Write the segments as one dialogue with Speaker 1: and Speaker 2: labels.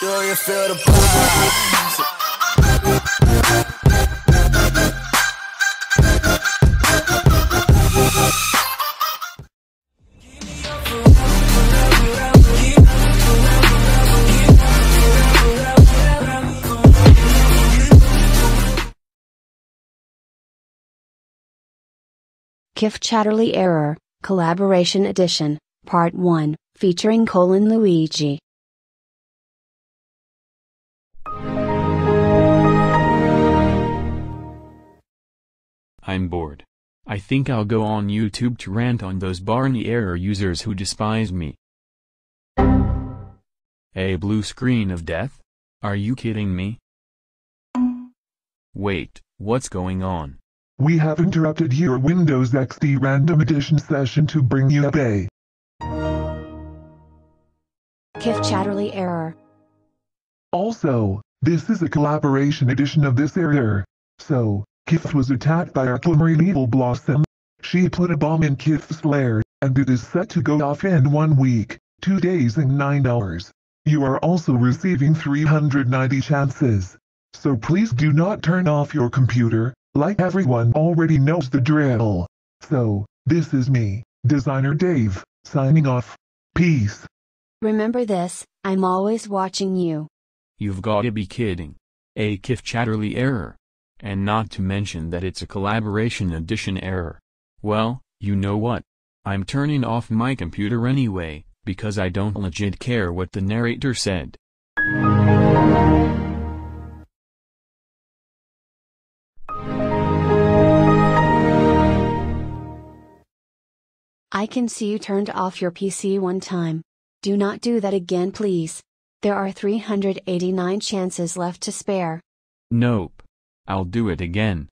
Speaker 1: Do you feel the vibes?
Speaker 2: Kiff Chatterley Error, Collaboration Edition, Part 1, featuring Cole and Luigi.
Speaker 3: I'm bored. I think I'll go on YouTube to rant on those Barney error users who despise me. A blue screen of death? Are you kidding me? Wait, what's going on?
Speaker 4: We have interrupted your Windows XP Random Edition session to bring you up a
Speaker 2: Kiff Chatterley Error.
Speaker 4: Also, this is a collaboration edition of this error. So, Kiff was attacked by a Aquamarine Evil Blossom. She put a bomb in Kiff's lair, and it is set to go off in one week, two days and nine hours. You are also receiving 390 chances. So please do not turn off your computer, like everyone already knows the drill. So, this is me, Designer Dave, signing off. Peace.
Speaker 2: Remember this, I'm always watching you.
Speaker 3: You've gotta be kidding. A Kiff Chatterley error. And not to mention that it's a collaboration edition error. Well, you know what? I'm turning off my computer anyway, because I don't legit care what the narrator said.
Speaker 2: I can see you turned off your PC one time. Do not do that again please. There are 389 chances left to spare.
Speaker 3: Nope. I'll do it again.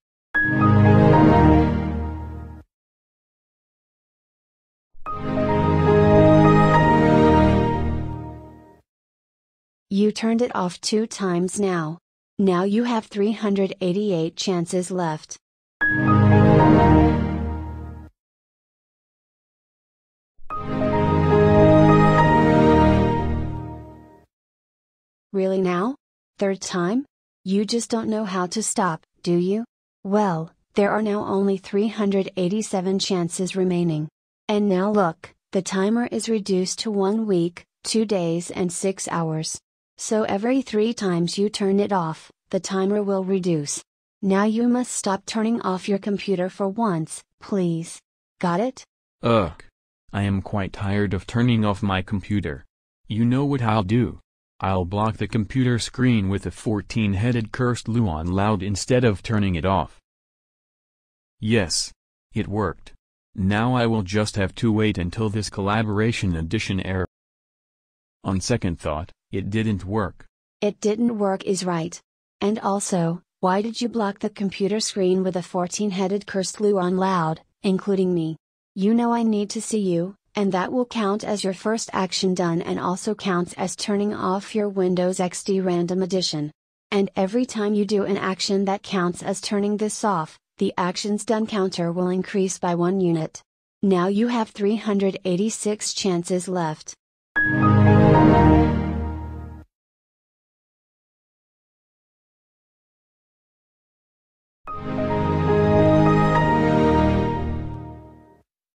Speaker 2: You turned it off two times now. Now you have 388 chances left. Really now? Third time? You just don't know how to stop, do you? Well, there are now only 387 chances remaining. And now look, the timer is reduced to one week, two days, and six hours. So every three times you turn it off, the timer will reduce. Now you must stop turning off your computer for once, please. Got it?
Speaker 3: Ugh. I am quite tired of turning off my computer. You know what I'll do? I'll block the computer screen with a 14-headed cursed Luon loud instead of turning it off. Yes. It worked. Now I will just have to wait until this collaboration edition error. On second thought, it didn't work.
Speaker 2: It didn't work is right. And also, why did you block the computer screen with a 14 headed cursed Luon loud, including me? You know I need to see you, and that will count as your first action done and also counts as turning off your Windows XP Random Edition. And every time you do an action that counts as turning this off, the actions done counter will increase by one unit. Now you have 386 chances left.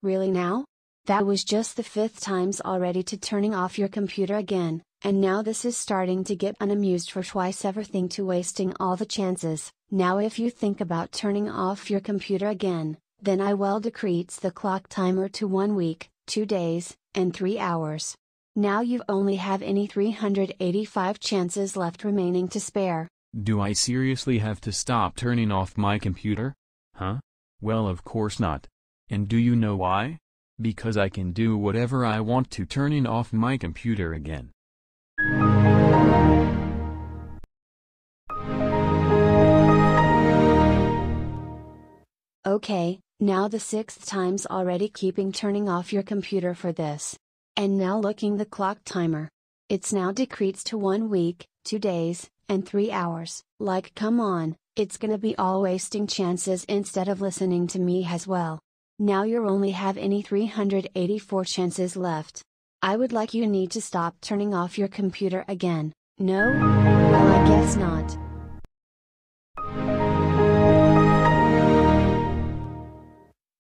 Speaker 2: Really now? That was just the fifth times already to turning off your computer again, and now this is starting to get unamused for twice everything to wasting all the chances. Now if you think about turning off your computer again, then I will decrease the clock timer to one week, two days, and three hours. Now you only have any 385 chances left remaining to spare.
Speaker 3: Do I seriously have to stop turning off my computer? Huh? Well of course not. And do you know why? Because I can do whatever I want to turning off my computer again.
Speaker 2: Okay, now the sixth time's already keeping turning off your computer for this. And now looking the clock timer. It's now decreased to one week, two days, and three hours. Like come on, it's gonna be all wasting chances instead of listening to me as well. Now you only have any 384 chances left. I would like you need to stop turning off your computer again. No? Well, I guess not.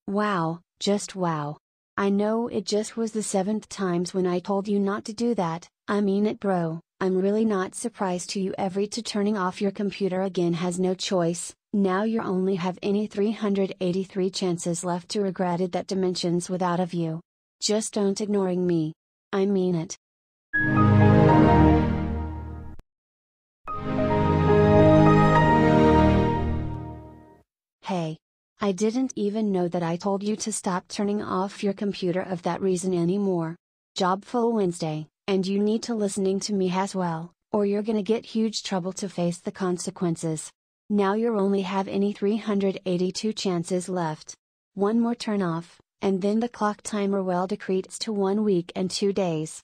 Speaker 2: Wow, just wow. I know it just was the seventh times when I told you not to do that, I mean it bro, I'm really not surprised to you every to turning off your computer again has no choice, now you only have any 383 chances left to regret it that dimensions without of you. Just don't ignoring me. I mean it. Hey. I didn't even know that I told you to stop turning off your computer of that reason anymore. Jobful Wednesday, and you need to listening to me as well, or you're gonna get huge trouble to face the consequences. Now you only have any 382 chances left. One more turn off, and then the clock timer will decrease to one week and two days.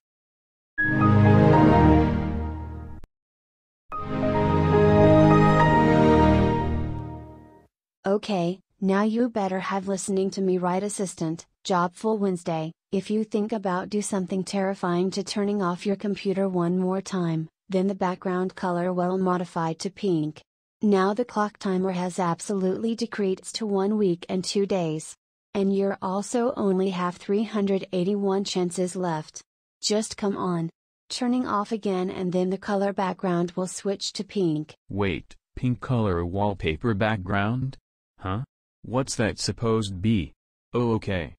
Speaker 2: Okay, now you better have listening to me right assistant, Jobful Wednesday, if you think about do something terrifying to turning off your computer one more time, then the background color will modify to pink. Now the clock timer has absolutely decreased to one week and two days. And you're also only have 381 chances left. Just come on. Turning off again and then the color background will switch to pink.
Speaker 3: Wait, pink color wallpaper background? Huh? What's that supposed be? Oh okay.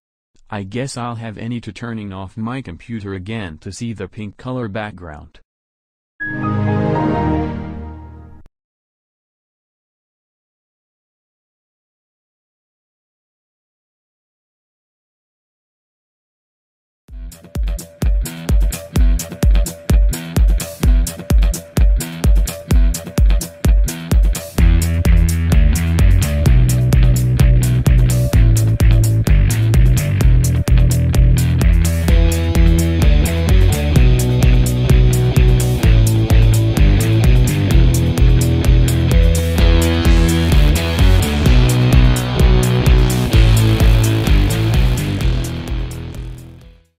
Speaker 3: I guess I'll have any to turning off my computer again to see the pink color background.